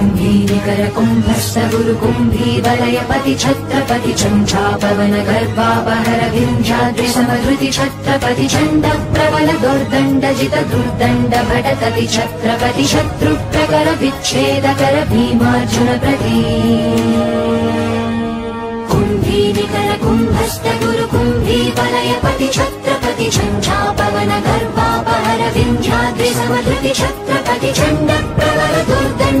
कुम्भीनिकरकुम्भश्च गुरुकुम्भीवलयपति छत्रपति झंझा पवन गर्वापहरविन्द्याद्रि समधृति छत्रपति चण्डप्रबल दुर्दण्ड जित दुर्दण्ड भटतति छत्रपति शत्रुप्रकर विच्छेदकर भीमार्जुन प्रती कुम्भीनिकर कुम्भश्च गुरुकुम्भीवलयपति छत्रपति चंशा पवन गर्वापहरविन्द्याद्रि समधृति छत्रपति चण्ड प्रबल दुर्दण्ड